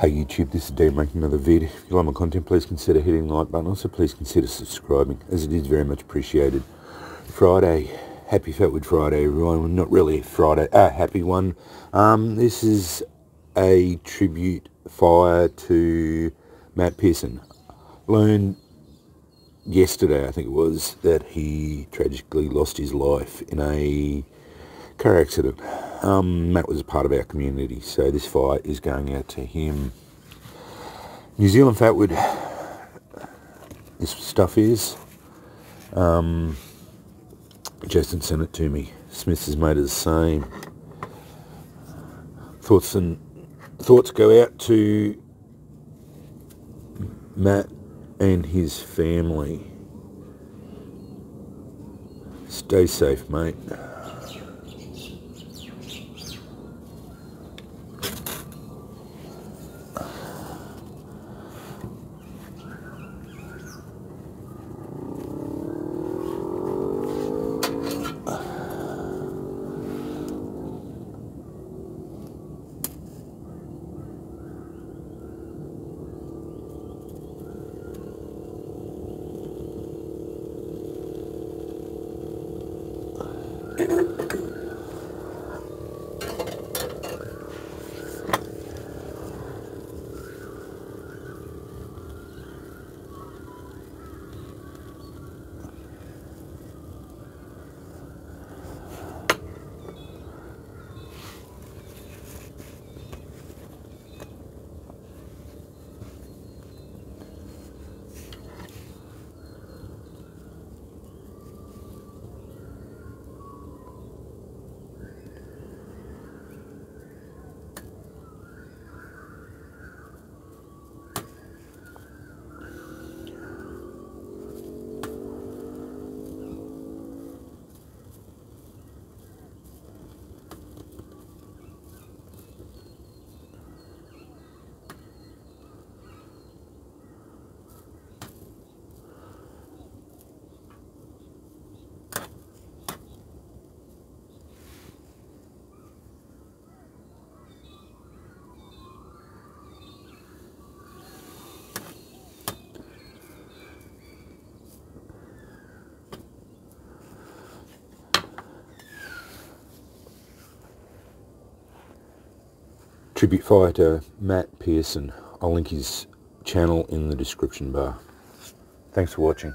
Hey YouTube, this is Dean making another vid. If you like my content, please consider hitting the like button. Also, please consider subscribing, as it is very much appreciated. Friday, happy Fatwood Friday, everyone. Not really Friday, a happy one. Um, this is a tribute fire to Matt Pearson. Learned yesterday, I think it was, that he tragically lost his life in a car accident. Um, Matt was a part of our community, so this fight is going out to him. New Zealand Fatwood, this stuff is. Um, Justin sent it to me. Smith has made it the same. Thoughts and thoughts go out to Matt and his family. Stay safe, mate. Yeah. Tribute fire to Matt Pearson. I'll link his channel in the description bar. Thanks for watching.